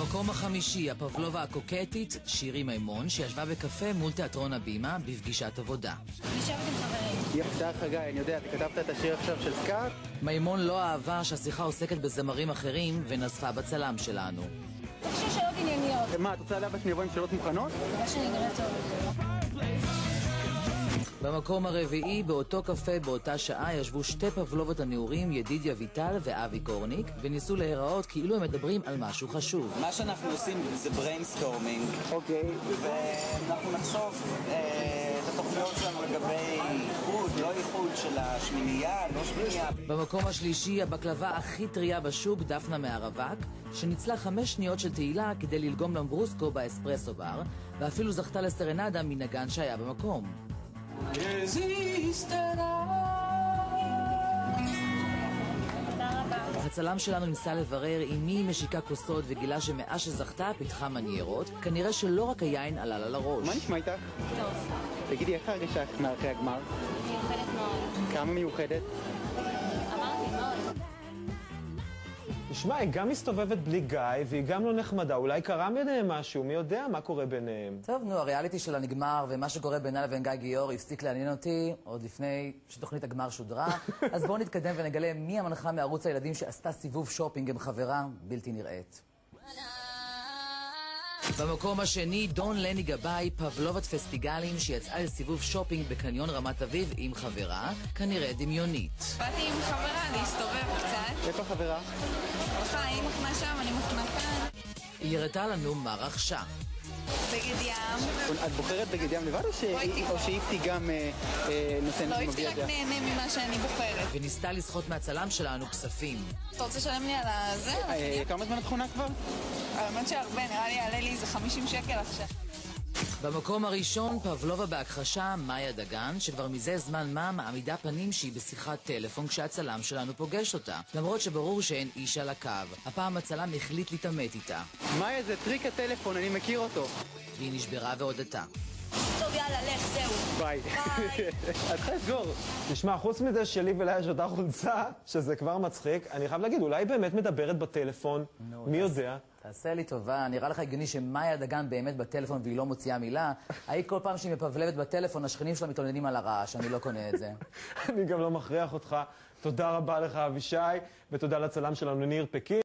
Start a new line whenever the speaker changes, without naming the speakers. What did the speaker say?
במקום החמישי, הפבלובה הקוקטית, שירי מימון, שישבה בקפה מול תיאטרון הבימה בפגישת עבודה.
יושבת עם חברים.
יפתח חגי, אני יודע, אתה כתבת את השיר עכשיו של סקאט?
מימון לא אהבה שהשיחה עוסקת בזמרים אחרים ונזפה בצלם שלנו.
צריך שאלות ענייניות.
מה, את רוצה לאבא שאני אבוא עם שאלות מוכנות?
מה שאני נראה טוב.
במקום הרביעי, באותו קפה באותה שעה, ישבו שתי פבלובות הנעורים, ידידיה ויטל ואבי קורניק, וניסו להיראות כאילו הם מדברים על משהו חשוב.
מה שאנחנו עושים זה brainstorming,
אוקיי.
ואנחנו נחשוף אה, את התוכניות שלנו לגבי איחוד, לא איחוד של השמינייה, לא שמינייה.
במקום השלישי, הבקלבה הכי טריה בשוק, דפנה מהרווק, שניצלה חמש שניות של תהילה כדי ללגום למברוסקו באספרסו בר, ואפילו זכתה לסרנדה מנגן שהיה במקום. הצלם שלנו ניסה לברר עם מי היא משיקה כוסות וגילה שמאז שזכתה פיתחה מניירות, כנראה שלא רק היין עלה לה לראש.
מה נשמע איתך?
טוב.
תגידי, איך ההרגשה מאחרי הגמר?
מיוחדת מאוד.
כמה מיוחדת?
תשמע, היא גם מסתובבת בלי גיא, והיא גם לא נחמדה. אולי קרה ביניהם משהו, מי יודע מה קורה ביניהם.
טוב, נו, הריאליטי שלה נגמר, ומה שקורה בינה לבין גיא גיאור הפסיק לעניין אותי עוד לפני שתוכנית הגמר שודרה. אז בואו נתקדם ונגלה מי המנחה מערוץ הילדים שעשתה סיבוב שופינג עם חברה בלתי נראית. במקום השני, דון לני גבאי, פבלובת פסטיגלים, שיצאה לסיבוב שופינג בקניון רמת אביב עם חברה, כנראה דמיונית.
באתי עם חברה להסתובב קצת.
איפה החברה?
היא מחנה שם, אני מחנה כאן.
היא הראתה לנו מה רכשה.
בגד ים.
את בוחרת בגד ים לבד או שאיפתי גם אה, אה, נותנת
לא, איפתי רק? נהנה ממה שאני בוחרת.
וניסתה לסחוט מהצלם שלנו כספים.
אתה רוצה לשלם לי על הזה?
אה, כמה זמן את חונה כבר?
האמת שהרבה, נראה לי יעלה לי איזה 50 שקל עכשיו.
במקום הראשון, פבלובה בהכחשה, מאיה דגן, שכבר מזה זמן מה מעמידה פנים שהיא בשיחת טלפון כשהצלם שלנו פוגש אותה. למרות שברור שאין איש על הקו. הפעם הצלם החליט להתעמת איתה.
מאיה, זה טריק הטלפון, אני מכיר אותו.
והיא נשברה והודתה.
טוב, יאללה, לך, זהו.
ביי.
ביי.
את צריכה לסגור.
תשמע, חוץ מזה שלי ולה יש אותה חולצה, שזה כבר מצחיק, אני חייב להגיד, אולי היא באמת מדברת בטלפון, מי יודע?
תעשה לי טובה, נראה לך הגיוני שמאיה דגן באמת בטלפון והיא לא מוציאה מילה? ההיא כל פעם שהיא מפבלבת בטלפון, השכנים שלה מתלוננים על הרעש, אני לא קונה את זה.
אני גם לא מכריח אותך. תודה רבה לך, אבישי, ותודה לצלם שלנו, ניר פקין.